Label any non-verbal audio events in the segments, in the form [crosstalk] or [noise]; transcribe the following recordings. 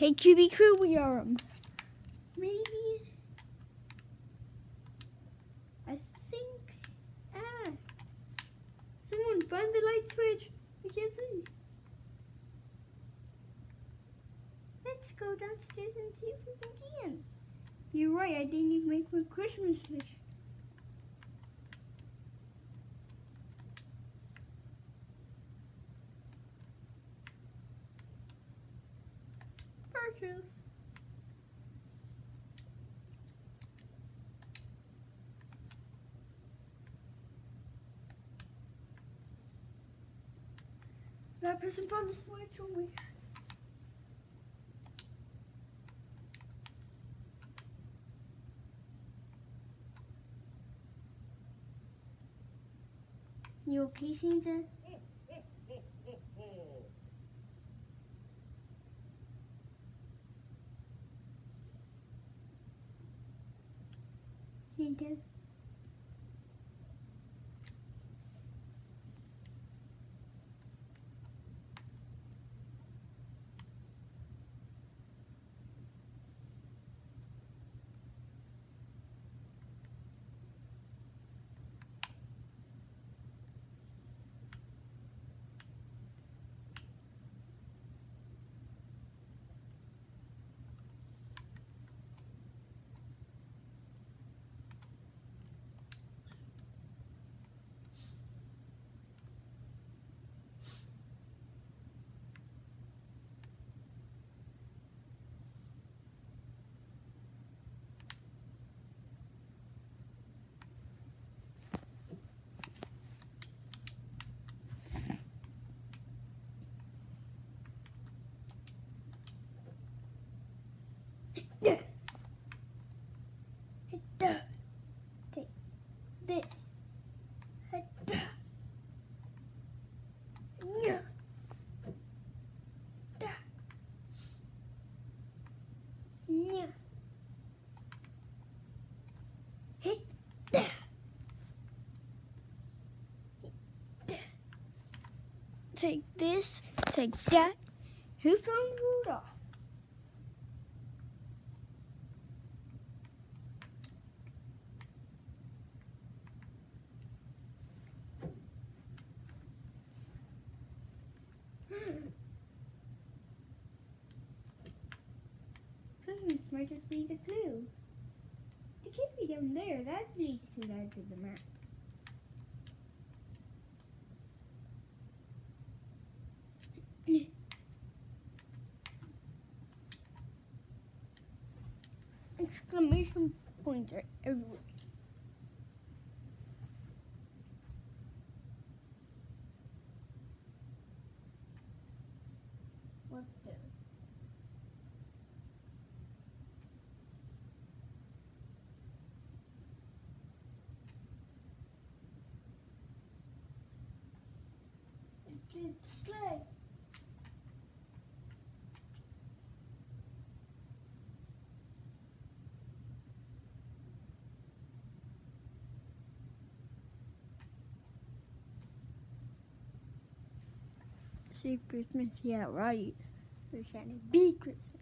Hey, QB Crew, we are um, maybe. I think. Ah. Someone find the light switch. I can't see. Let's go downstairs and see if we can. You're right, I didn't even make my Christmas wish. That person found the switch on me. You okay, Santa? Santa? That. Take this. Take that. Who found Rudolph? Presents might just be the clue. The could be down there. That leads to the edge of the map. [laughs] Exclamation points are everywhere. What the? It's the sleigh. Say Christmas, yeah, right. They're trying to be Christmas.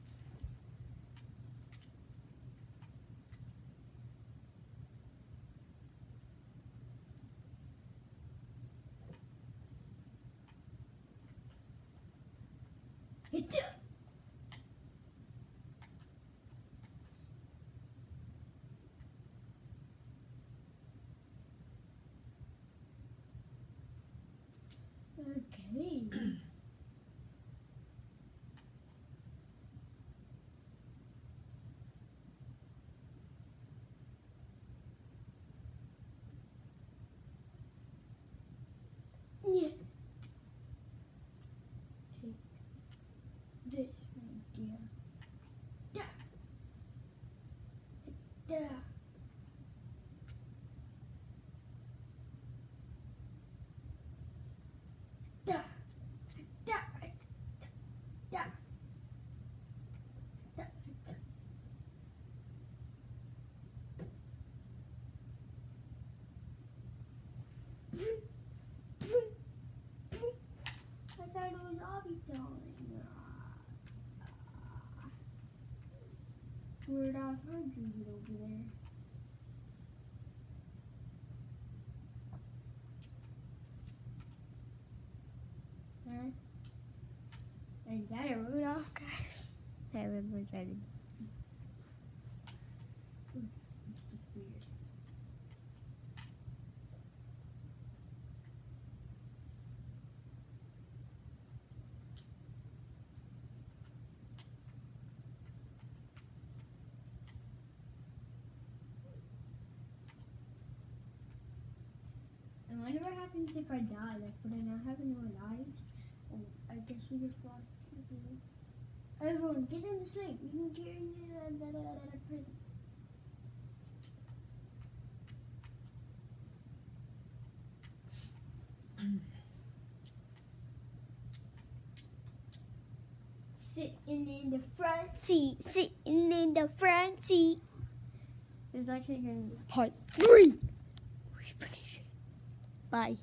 It's Okay. Yeah. Take this right there. Da. Da. Da. Da. Da. Da. Da. I thought it was Obby telling. How'd you get over there? Huh? Is that a Rudolph, guys? [laughs] That represented. This is weird. I wonder what happens if I die. Like, would I not have any more lives? Oh, I guess we just lost everyone. Everyone, get in the snake. We can carry you to the, the, the, presents. Sitting in the front seat, sitting in the front seat. There's actually going to be part three. Bye.